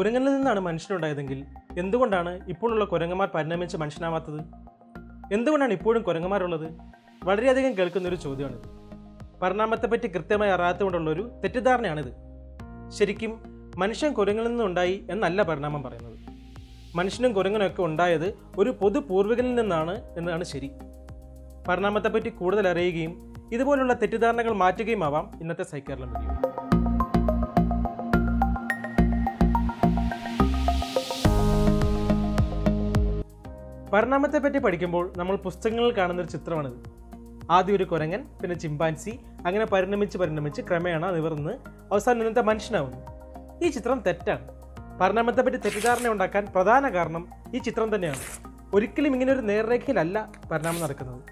കുരങ്ങനിൽ നിന്നാണ് മനുഷ്യനുണ്ടായതെങ്കിൽ എന്തുകൊണ്ടാണ് ഇപ്പോഴുള്ള കുരങ്ങന്മാർ പരിണമിച്ച് മനുഷ്യനാവാത്തത്? എന്തുകൊണ്ടാണ് ഇപ്പോഴും കുരങ്ങന്മാരുള്ളത്? വളരെയധികം കേൾക്കുന്നൊരു ചോദ്യമാണിത്. പരിണാമത്തെപ്പറ്റി കൃത്യമായി അറിയാത്തതുകൊണ്ടുള്ളൊരു തെറ്റിദ്ധാരണയാണിത്. ശരിക്കും മനുഷ്യൻ കുരങ്ങിൽ നിന്നുണ്ടായി എന്നല്ല പരിണാമം പറയുന്നത്. മനുഷ്യനും കുരങ്ങനൊക്കെ ഉണ്ടായത് ഒരു പൊതു പൂർവികനിൽ നിന്നാണ് എന്നതാണ് ശരി. പരിണാമത്തെപ്പറ്റി കൂടുതൽ അറിയുകയും ഇതുപോലുള്ള തെറ്റിദ്ധാരണകൾ മാറ്റുകയും ആവാം ഇന്നത്തെ സൈക്കാരലം വീഡിയോ പരിണാമത്തെപ്പറ്റി പഠിക്കുമ്പോൾ നമ്മൾ പുസ്തകങ്ങളിൽ കാണുന്ന ഒരു ചിത്രമാണിത്. ആദ്യം ഒരു കുരങ്ങൻ പിന്നെ ചിമ്പാൻസി അങ്ങനെ പരിണമിച്ച് പരിണമിച്ച് ക്രമേണ നിവർന്ന് അവസാനം ഇന്നത്തെ മനുഷ്യനാവുന്നു. ഈ ചിത്രം തെറ്റാണ്. പരിണാമത്തെ പറ്റി തെറ്റിദ്ധാരണ ഉണ്ടാക്കാൻ പ്രധാന കാരണം ഈ ചിത്രം തന്നെയാണ്. ഒരിക്കലും ഇങ്ങനെ ഒരു നേർരേഖയിലല്ല പരിണാമം നടക്കുന്നത്.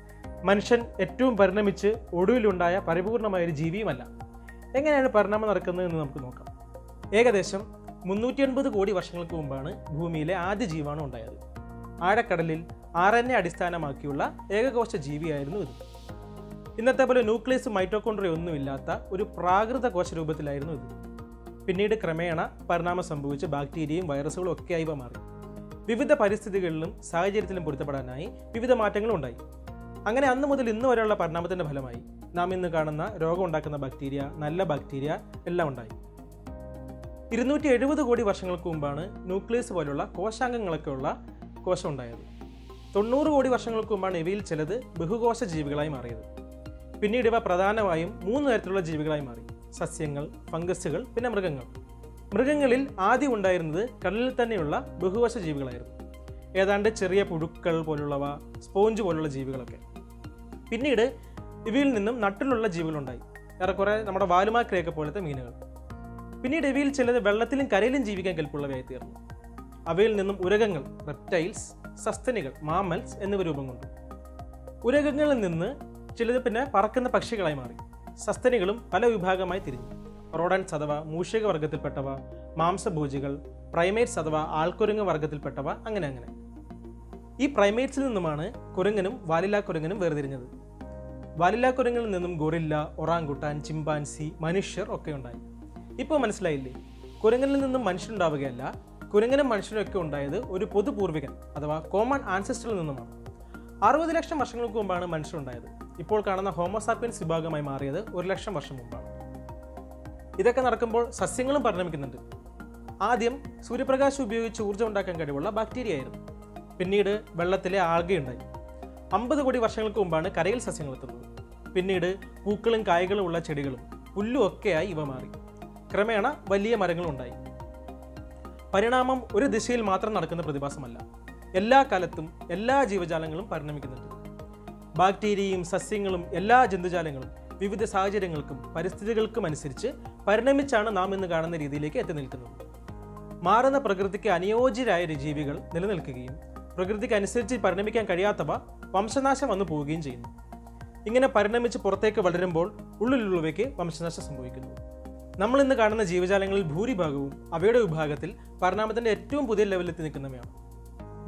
മനുഷ്യൻ ഏറ്റവും പരിണമിച്ച് ഒടുവിലുണ്ടായ പരിപൂർണമായ ഒരു ജീവിയുമല്ല. എങ്ങനെയാണ് പരിണാമം നടക്കുന്നത് എന്ന് നമുക്ക് നോക്കാം. ഏകദേശം മുന്നൂറ്റി കോടി വർഷങ്ങൾക്ക് മുമ്പാണ് ഭൂമിയിലെ ആദ്യ ജീവാണു ഉണ്ടായത്. ആഴക്കടലിൽ ആർ എൻ എ അടിസ്ഥാനമാക്കിയുള്ള ഏകകോശ ജീവിയായിരുന്നു ഇത്. ഇന്നത്തെ പോലെ ന്യൂക്ലിയസ് മൈറ്റോകോൺട്രിയ ഒന്നുമില്ലാത്ത ഒരു പ്രാകൃത കോശ രൂപത്തിലായിരുന്നു ഇത്. പിന്നീട് ക്രമേണ പരിണാമം സംഭവിച്ച് ബാക്ടീരിയയും വൈറസുകളും ഒക്കെ ആയി മാറി. വിവിധ പരിസ്ഥിതികളിലും സാഹചര്യത്തിലും പൊരുത്തപ്പെടാനായി വിവിധ മാറ്റങ്ങളും ഉണ്ടായി. അങ്ങനെ അന്ന് മുതൽ ഇന്ന് വരെയുള്ള പരിണാമത്തിന്റെ ഫലമായി നാം ഇന്ന് കാണുന്ന രോഗം ഉണ്ടാക്കുന്ന ബാക്ടീരിയ നല്ല ബാക്ടീരിയ എല്ലാം ഉണ്ടായി. ഇരുന്നൂറ്റി എഴുപത് കോടി വർഷങ്ങൾക്ക് മുമ്പാണ് ന്യൂക്ലിയസ് പോലുള്ള കോശാംഗങ്ങളൊക്കെ കോശം ഉണ്ടായത് തൊണ്ണൂറ് കോടി വർഷങ്ങൾക്ക് മുമ്പാണ് ഇവയിൽ ചിലത് ബഹുകോശ ജീവികളായി മാറിയത്. പിന്നീട് ഇവ പ്രധാനമായും മൂന്ന് തരത്തിലുള്ള ജീവികളായി മാറി. സസ്യങ്ങൾ ഫംഗസുകൾ പിന്നെ മൃഗങ്ങൾ. മൃഗങ്ങളിൽ ആദ്യം ഉണ്ടായിരുന്നത് കടലിൽ തന്നെയുള്ള ബഹുവശ ജീവികളായിരുന്നു. ഏതാണ്ട് ചെറിയ പുഴുക്കൾ പോലുള്ളവ സ്പോഞ്ച് പോലുള്ള ജീവികളൊക്കെ. പിന്നീട് ഇവയിൽ നിന്നും നട്ടിലുള്ള ജീവികളുണ്ടായി. ഏറെക്കുറെ നമ്മുടെ വാലുമാക്രയൊക്കെ പോലത്തെ മീനുകൾ. പിന്നീട് ഇവയിൽ ചിലത് വെള്ളത്തിലും കരയിലും ജീവിക്കാൻ കെൽപ്പുള്ളവയായി തീർന്നു. അവയിൽ നിന്നും ഉരകങ്ങൾ റെപ്റ്റൈൽസ് സസ്തനികൾ മാമൽസ് എന്നിവ രൂപം കൊണ്ടു. ഉരകങ്ങളിൽ നിന്ന് ചിലത് പിന്നെ പറക്കുന്ന പക്ഷികളായി മാറി. സസ്തനികളും പല വിഭാഗമായി തിരിഞ്ഞു. റോഡൻസ് അഥവാ മൂഷിക വർഗത്തിൽപ്പെട്ടവ മാംസഭോജികൾ പ്രൈമേറ്റ്സ് അഥവാ ആൾക്കുരങ്ങ് വർഗത്തിൽപ്പെട്ടവ അങ്ങനെ അങ്ങനെ. ഈ പ്രൈമേറ്റ്സിൽ നിന്നുമാണ് കുരങ്ങനും വാലില്ലാ കുരങ്ങനും വേർതിരിഞ്ഞത്. വാലില്ലാ കുരങ്ങളിൽ നിന്നും ഗൊറില്ല ഒറാങ്കുട്ടാൻ ചിമ്പാൻസി മനുഷ്യർ ഒക്കെ ഉണ്ടായി. ഇപ്പോൾ മനസ്സിലായില്ലേ? കുരങ്ങനിൽ നിന്നും മനുഷ്യനുണ്ടാവുകയല്ല കുരങ്ങനും മനുഷ്യനും ഒക്കെ ഉണ്ടായത് ഒരു പൊതുപൂർവികൻ അഥവാ കോമൺ ആൻസെസ്റ്ററിൽ നിന്നുമാണ്. അറുപത് ലക്ഷം വർഷങ്ങൾക്ക് മുമ്പാണ് മനുഷ്യരുണ്ടായത് ഇപ്പോൾ കാണുന്ന ഹോമോസാപ്പിയൻസ് വിഭാഗമായി മാറിയത് ഒരു ലക്ഷം വർഷം മുമ്പാണ്. ഇതൊക്കെ നടക്കുമ്പോൾ സസ്യങ്ങളും പരിണമിക്കുന്നുണ്ട്. ആദ്യം സൂര്യപ്രകാശം ഉപയോഗിച്ച് ഊർജം ഉണ്ടാക്കാൻ കഴിവുള്ള ബാക്ടീരിയ ആയിരുന്നു. പിന്നീട് വെള്ളത്തിലെ ആൾഗയുണ്ടായി അമ്പത് കോടി വർഷങ്ങൾക്ക് മുമ്പാണ് കരയിൽ സസ്യങ്ങൾ എത്തുന്നത്. പിന്നീട് പൂക്കളും കായ്കളും ഉള്ള ചെടികളും പുല്ലും ഒക്കെയായി ഇവ മാറി. ക്രമേണ വലിയ മരങ്ങളും ഉണ്ടായി പരിണാമം ഒരു ദിശയിൽ മാത്രം നടക്കുന്ന പ്രതിഭാസമല്ല. എല്ലാ കാലത്തും എല്ലാ ജീവജാലങ്ങളും പരിണമിക്കുന്നുണ്ട്. ബാക്ടീരിയയും സസ്യങ്ങളും എല്ലാ ജന്തുജാലങ്ങളും വിവിധ സാഹചര്യങ്ങൾക്കും പരിസ്ഥിതികൾക്കും അനുസരിച്ച് പരിണമിച്ചാണ് നാം ഇന്ന് കാണുന്ന രീതിയിലേക്ക് എത്തി നിൽക്കുന്നത്. മാറുന്ന പ്രകൃതിക്ക് അനുയോജ്യരായ ജീവികൾ നിലനിൽക്കുകയും പ്രകൃതിക്ക് അനുസരിച്ച് പരിണമിക്കാൻ കഴിയാത്തവ വംശനാശം വന്നു പോവുകയും ചെയ്യുന്നു. ഇങ്ങനെ പരിണമിച്ച് പുറത്തേക്ക് വളരുമ്പോൾ ഉള്ളിലുള്ളവയ്ക്ക് വംശനാശം സംഭവിക്കുന്നു. നമ്മൾ ഇന്ന് കാണുന്ന ജീവജാലങ്ങളിൽ ഭൂരിഭാഗവും അവയുടെ വിഭാഗത്തിൽ പരിണാമത്തിന്റെ ഏറ്റവും പുതിയ ലെവലിലെത്തി നിൽക്കുന്നവയാണ്.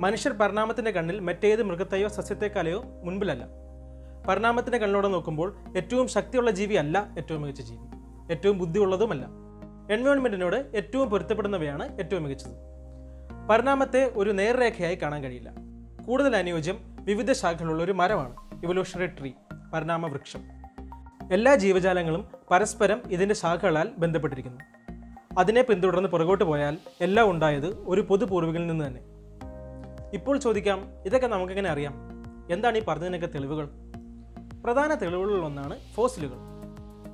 മനുഷ്യർ പരിണാമത്തിന്റെ കണ്ണിൽ മറ്റേത് മൃഗത്തെയോ സസ്യത്തെക്കാലെയോ മുൻപിലല്ല. പരിണാമത്തിന്റെ കണ്ണിലൂടെ നോക്കുമ്പോൾ ഏറ്റവും ശക്തിയുള്ള ജീവി അല്ല ഏറ്റവും മികച്ച ജീവി. ഏറ്റവും ബുദ്ധിയുള്ളതുമല്ല. എൻവയോൺമെന്റിനോട് ഏറ്റവും പൊരുത്തപ്പെടുന്നവയാണ് ഏറ്റവും മികച്ചത്. പരിണാമത്തെ ഒരു നേർരേഖയായി കാണാൻ കഴിയില്ല. കൂടുതൽ അനുയോജ്യം വിവിധ ശാഖകളുള്ള ഒരു മരമാണ്. ഇവല്യൂഷണറി ട്രീ പരിണാമ വൃക്ഷം. എല്ലാ ജീവജാലങ്ങളും പരസ്പരം ഇതിന്റെ ശാഖകളാൽ ബന്ധപ്പെട്ടിരിക്കുന്നു. അതിനെ പിന്തുടർന്ന് പുറകോട്ട് പോയാൽ എല്ലാം ഉണ്ടായത് ഒരു പൊതുപൂർവികളിൽ നിന്ന് തന്നെ. ഇപ്പോൾ ചോദിക്കാം ഇതൊക്കെ നമുക്കെങ്ങനെ അറിയാം? എന്താണ് ഈ പറഞ്ഞതിനൊക്കെ തെളിവുകൾ? പ്രധാന തെളിവുകളിൽ ഒന്നാണ് ഫോസിലുകൾ.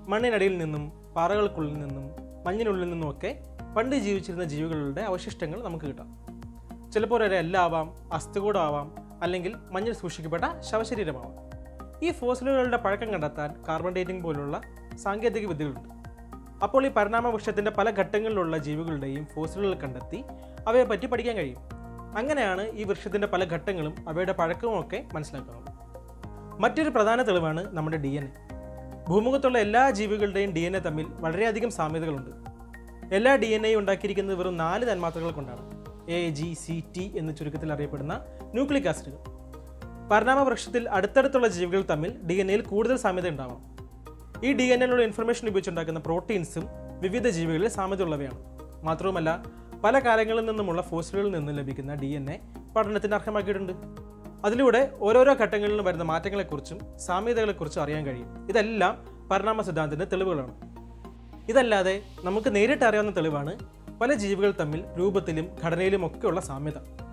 മണ്ണിനടിയിൽ നിന്നും പാറകൾക്കുള്ളിൽ നിന്നും മഞ്ഞിനുള്ളിൽ നിന്നുമൊക്കെ പണ്ട് ജീവിച്ചിരുന്ന ജീവികളുടെ അവശിഷ്ടങ്ങൾ നമുക്ക് കിട്ടാം. ചിലപ്പോൾ ഒരു എല്ലാവാം അസ്ഥികൂടമാവാം അല്ലെങ്കിൽ മഞ്ഞിൽ സൂക്ഷിക്കപ്പെട്ട ശവശരീരമാവാം. ഈ ഫോസിലുകളുടെ പഴക്കം കണ്ടെത്താൻ കാർബൺ ഡേറ്റിംഗ് പോലുള്ള സാങ്കേതിക വിദ്യകളുണ്ട്. അപ്പോൾ ഈ പരിണാമ വൃക്ഷത്തിന്റെ പല ഘട്ടങ്ങളിലുള്ള ജീവികളുടെയും ഫോസിലുകൾ കണ്ടെത്തി അവയെ പറ്റി പഠിക്കാൻ കഴിയും. അങ്ങനെയാണ് ഈ വൃക്ഷത്തിന്റെ പല ഘട്ടങ്ങളും അവയുടെ പഴക്കവും ഒക്കെ മനസ്സിലാക്കുന്നത്. മറ്റൊരു പ്രധാന തെളിവാണ് നമ്മുടെ ഡി എൻ എ ഭൂമുഖത്തുള്ള എല്ലാ ജീവികളുടെയും ഡി എൻ എ തമ്മിൽ വളരെയധികം സാമ്യതകളുണ്ട്. എല്ലാ ഡി എൻ എ ഉണ്ടാക്കിയിരിക്കുന്നത് വെറും നാല് തന്മാത്രകൾ കൊണ്ടാണ്. എ ജി സി ടി എന്ന് ചുരുക്കത്തിൽ അറിയപ്പെടുന്ന ന്യൂക്ലിക് ആസിഡുകൾ. പരിണാമ വൃക്ഷത്തിൽ അടുത്തടുത്തുള്ള ജീവികൾ തമ്മിൽ ഡി എൻ എയിൽ കൂടുതൽ സാമ്യത ഉണ്ടാവാം ഈ ഡി എൻ എയിലുള്ള ഇൻഫർമേഷൻ ഉപയോഗിച്ചുണ്ടാക്കുന്ന പ്രോട്ടീൻസും വിവിധ ജീവികളിൽ സാമ്യതയുള്ളവയാണ് മാത്രവുമല്ല പല കാലങ്ങളിൽ നിന്നുമുള്ള ഫോസിലുകളിൽ നിന്നും ലഭിക്കുന്ന ഡി എൻ എ പഠനത്തിന് അർഹമാക്കിയിട്ടുണ്ട്. അതിലൂടെ ഓരോരോ ഘട്ടങ്ങളിലും വരുന്ന മാറ്റങ്ങളെക്കുറിച്ചും സാമ്യതകളെക്കുറിച്ചും അറിയാൻ കഴിയും. ഇതെല്ലാം പരിണാമ സിദ്ധാന്തത്തിന്റെ തെളിവുകളാണ്. ഇതല്ലാതെ നമുക്ക് നേരിട്ട് അറിയാവുന്ന തെളിവാണ് പല ജീവികൾ തമ്മിൽ രൂപത്തിലും ഘടനയിലും ഒക്കെയുള്ള സാമ്യത.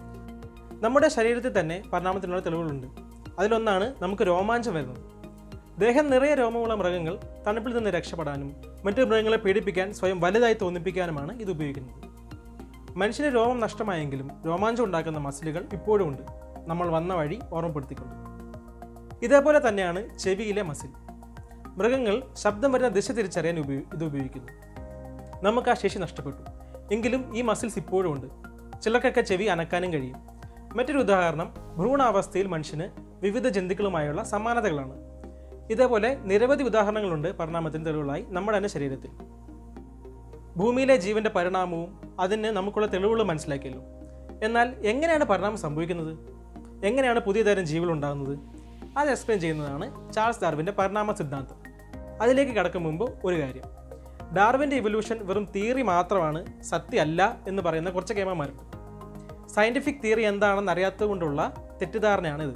നമ്മുടെ ശരീരത്തിൽ തന്നെ പരിണാമത്തിനുള്ള തെളിവുകളുണ്ട്. അതിലൊന്നാണ് നമുക്ക് രോമാഞ്ചം വരുന്നത്. ദേഹം നിറയെ രോമമുള്ള മൃഗങ്ങൾ തണുപ്പിൽ നിന്ന് രക്ഷപ്പെടാനും മറ്റു മൃഗങ്ങളെ പീഡിപ്പിക്കാൻ സ്വയം വലുതായി തോന്നിപ്പിക്കാനുമാണ് ഇത് ഉപയോഗിക്കുന്നത്. മനുഷ്യന് രോമം നഷ്ടമായെങ്കിലും രോമാഞ്ചം ഉണ്ടാക്കുന്ന മസിലുകൾ ഇപ്പോഴും ഉണ്ട്. നമ്മൾ വന്ന വഴി ഓർമ്മപ്പെടുത്തിക്കൊണ്ട് ഇതേപോലെ തന്നെയാണ് ചെവിയിലെ മസിൽ. മൃഗങ്ങൾ ശബ്ദം വരുന്ന ദിശ തിരിച്ചറിയാൻ ഉപയോ ഇത് ഉപയോഗിക്കുന്നു. നമുക്ക് ആ ശേഷി നഷ്ടപ്പെട്ടു. എങ്കിലും ഈ മസിൽസ് ഇപ്പോഴും ഉണ്ട്. ചിലർക്കൊക്കെ ചെവി അനക്കാനും കഴിയും. മറ്റൊരു ഉദാഹരണം ഭ്രൂണാവസ്ഥയിൽ മനുഷ്യന് വിവിധ ജന്തുക്കളുമായുള്ള സമാനതകളാണ്. ഇതേപോലെ നിരവധി ഉദാഹരണങ്ങളുണ്ട് പരിണാമത്തിന് തെളിവുകളായി നമ്മുടെ തന്നെ ശരീരത്തിൽ. ഭൂമിയിലെ ജീവന്റെ പരിണാമവും അതിന് നമുക്കുള്ള തെളിവുകളും മനസ്സിലാക്കിയല്ലോ. എന്നാൽ എങ്ങനെയാണ് പരിണാമം സംഭവിക്കുന്നത്? എങ്ങനെയാണ് പുതിയ തരം ജീവികൾ ഉണ്ടാകുന്നത്? അത് എക്സ്പ്ലെയിൻ ചെയ്യുന്നതാണ് ചാൾസ് ഡാർവിന്റെ പരിണാമ സിദ്ധാന്തം. അതിലേക്ക് കടക്കും മുമ്പ് ഒരു കാര്യം. ഡാർവിന്റെ ഇവല്യൂഷൻ വെറും തിയറി മാത്രമാണ് സത്യമല്ല എന്ന് പറയുന്ന കുറച്ച് കേമന്മാരുണ്ട്. സയന്റിഫിക് തിയറി എന്താണെന്ന് അറിയാത്തത് കൊണ്ടുള്ള തെറ്റിദ്ധാരണയാണിത്.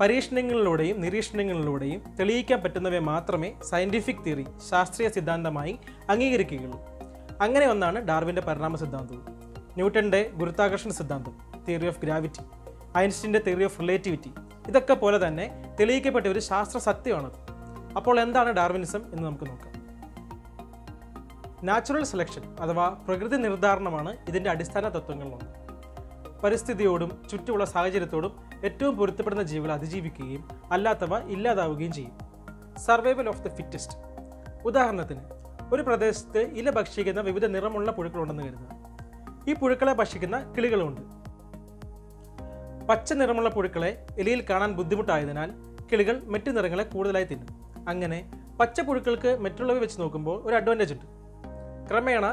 പരീക്ഷണങ്ങളിലൂടെയും നിരീക്ഷണങ്ങളിലൂടെയും തെളിയിക്കാൻ പറ്റുന്നവയെ മാത്രമേ സയന്റിഫിക് തിയറി ശാസ്ത്രീയ സിദ്ധാന്തമായി അംഗീകരിക്കുകയുള്ളൂ. അങ്ങനെ ഒന്നാണ് ഡാർവിന്റെ പരിണാമ സിദ്ധാന്തവും. ന്യൂട്ടന്റെ ഗുരുത്വാകർഷണ സിദ്ധാന്തം തിയറി ഓഫ് ഗ്രാവിറ്റി ഐൻസ്റ്റീന്റെ തിയറി ഓഫ് റിലേറ്റിവിറ്റി ഇതൊക്കെ പോലെ തന്നെ തെളിയിക്കപ്പെട്ട ഒരു ശാസ്ത്ര സത്യമാണത് അപ്പോൾ എന്താണ് ഡാർവിനിസം എന്ന് നമുക്ക് നോക്കാം. നാച്ചുറൽ സെലക്ഷൻ അഥവാ പ്രകൃതി നിർദ്ധാരണമാണ് ഇതിന്റെ അടിസ്ഥാന തത്വങ്ങളിലൊന്ന്. പരിസ്ഥിതിയോടും ചുറ്റുമുള്ള സാഹചര്യത്തോടും ഏറ്റവും പൊരുത്തപ്പെടുന്ന ജീവികൾ അതിജീവിക്കുകയും അല്ലാത്തവ ഇല്ലാതാവുകയും ചെയ്യും. സർവൈവൽ ഓഫ് ദ ഫിറ്റസ്റ്റ് ഉദാഹരണത്തിന് ഒരു പ്രദേശത്ത് ഇല ഭക്ഷിക്കുന്ന വിവിധ നിറമുള്ള പുഴുക്കളുണ്ടെന്ന് കരുതുക. ഈ പുഴുക്കളെ ഭക്ഷിക്കുന്ന കിളികളുണ്ട്. പച്ച നിറമുള്ള പുഴുക്കളെ എലിയിൽ കാണാൻ ബുദ്ധിമുട്ടായതിനാൽ കിളികൾ മറ്റു നിറങ്ങളെ കൂടുതലായി തിന്നും. അങ്ങനെ പച്ച പുഴുക്കൾക്ക് മറ്റുള്ളവ വെച്ച് നോക്കുമ്പോൾ ഒരു അഡ്വാന്റേജ് ഉണ്ട്. ക്രമേണ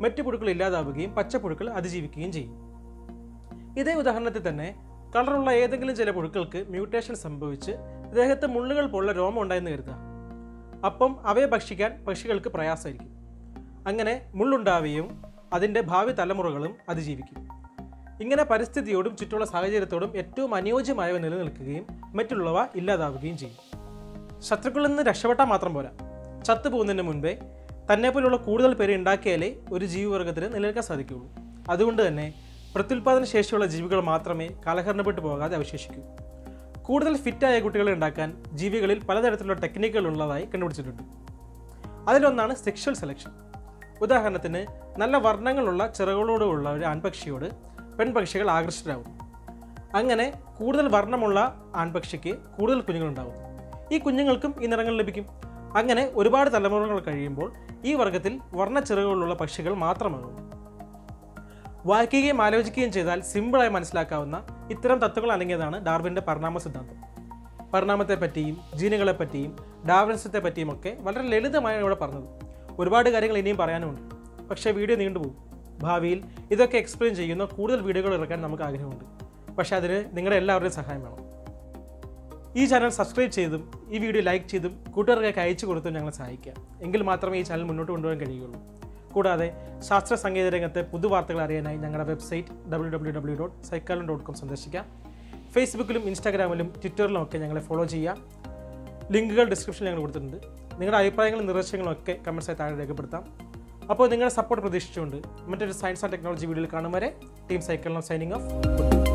മറ്റു പുഴുക്കൾ ഇല്ലാതാവുകയും പച്ചപ്പുഴുക്കൾ അതിജീവിക്കുകയും ചെയ്യും. ഇതേ ഉദാഹരണത്തിൽ തന്നെ കളറുള്ള ഏതെങ്കിലും ചില പുഴുക്കൾക്ക് മ്യൂട്ടേഷൻ സംഭവിച്ച് ദേഹത്ത് മുള്ളുകൾ പോലുള്ള രോമം ഉണ്ടായെന്ന് കരുതുക. അപ്പം അവയെ ഭക്ഷിക്കാൻ പക്ഷികൾക്ക് പ്രയാസമായിരിക്കും. അങ്ങനെ മുള്ളുണ്ടാവുകയും അതിന്റെ ഭാവി തലമുറകളും അതിജീവിക്കും. ഇങ്ങനെ പരിസ്ഥിതിയോടും ചുറ്റുമുള്ള സാഹചര്യത്തോടും ഏറ്റവും അനുയോജ്യമായവ നിലനിൽക്കുകയും മറ്റുള്ളവ ഇല്ലാതാവുകയും ചെയ്യും. ശത്രുക്കളിൽ നിന്ന് രക്ഷപ്പെട്ടാൽ മാത്രം പോരാ. ചത്തുപോകുന്നതിന് മുൻപേ തന്നെപ്പോലുള്ള കൂടുതൽ പേരെ ഉണ്ടാക്കിയാലേ ഒരു ജീവിവർഗത്തിന് നിലനിൽക്കാൻ സാധിക്കുകയുള്ളൂ. അതുകൊണ്ട് തന്നെ പ്രത്യുൽപാദന ശേഷിയുള്ള ജീവികൾ മാത്രമേ കാലഹരണപ്പെട്ടു പോകാതെ അവശേഷിക്കൂ. കൂടുതൽ ഫിറ്റായ കുട്ടികളെ ഉണ്ടാക്കാൻ ജീവികളിൽ പലതരത്തിലുള്ള ടെക്നിക്കുകൾ ഉള്ളതായി കണ്ടുപിടിച്ചിട്ടുണ്ട്. അതിലൊന്നാണ് സെക്ഷൽ സെലക്ഷൻ ഉദാഹരണത്തിന് നല്ല വർണങ്ങളുള്ള ചിറകളോടുള്ള ഒരു ആൺപക്ഷിയോട് പെൺപക്ഷികൾ ആകർഷിതരാകും. അങ്ങനെ കൂടുതൽ വർണമുള്ള ആൺപക്ഷിക്ക് കൂടുതൽ കുഞ്ഞുങ്ങളുണ്ടാകും. ഈ കുഞ്ഞുങ്ങൾക്കും ഈ നിറങ്ങൾ ലഭിക്കും. അങ്ങനെ ഒരുപാട് തലമുറകൾ കഴിയുമ്പോൾ ഈ വർഗത്തിൽ വർണ ചിറകുകളുള്ള പക്ഷികൾ മാത്രമാകും. വായിക്കുകയും ആലോചിക്കുകയും ചെയ്താൽ സിമ്പിളായി മനസ്സിലാക്കാവുന്ന ഇത്തരം തത്വങ്ങൾ അടങ്ങിയതാണ് ഡാർവിന്റെ പരിണാമ സിദ്ധാന്തം. പരിണാമത്തെപ്പറ്റിയും ജീനുകളെപ്പറ്റിയും ഡാർവിനിസത്തെ പറ്റിയും ഒക്കെ വളരെ ലളിതമായാണ് ഇവിടെ പറഞ്ഞത്. ഒരുപാട് കാര്യങ്ങൾ ഇനിയും പറയാനുമുണ്ട് പക്ഷേ വീഡിയോ നീണ്ടുപോകും. ഭാവിയിൽ ഇതൊക്കെ എക്സ്പ്ലെയിൻ ചെയ്യുന്ന കൂടുതൽ വീഡിയോകൾ ഇറക്കാൻ നമുക്ക് ആഗ്രഹമുണ്ട്. പക്ഷേ അതിന് നിങ്ങളുടെ എല്ലാവരുടെയും സഹായം വേണം. ഈ ചാനൽ സബ്സ്ക്രൈബ് ചെയ്തും ഈ വീഡിയോ ലൈക്ക് ചെയ്തും കൂട്ടുകാർക്കൊക്കെ അയച്ചു കൊടുത്തും ഞങ്ങളെ സഹായിക്കുക. എങ്കിൽ മാത്രമേ ഈ ചാനൽ മുന്നോട്ട് കൊണ്ടുപോകാൻ കഴിയുള്ളൂ കൂടാതെ ശാസ്ത്ര സംഗീത രംഗത്തെ പുതുവാർത്തകൾ അറിയാനായി ഞങ്ങളുടെ website W W W dot സൈക്കാലം dot com സന്ദർശിക്കാം ഫേസ്ബുക്കിലും ഇൻസ്റ്റാഗ്രാമിലും ട്വിറ്ററിലും ഒക്കെ ഞങ്ങളെ ഫോളോ ചെയ്യാം ലിങ്കുകൾ ഡിസ്ക്രിപ്ഷനിൽ ഞങ്ങൾ കൊടുത്തിട്ടുണ്ട്. നിങ്ങളുടെ അഭിപ്രായങ്ങളും നിർദ്ദേശങ്ങളും ഒക്കെ കമൻസായി താഴെ രേഖപ്പെടുത്താം. അപ്പോൾ നിങ്ങളുടെ സപ്പോർട്ട് പ്രതീക്ഷിച്ചുകൊണ്ട് മറ്റൊരു സയൻസ് ആൻഡ് ടെക്നോളജി വീഡിയോയിൽ കാണും വരെ ടീം സൈക്കിളിനോ സൈനിങ് ഓഫ്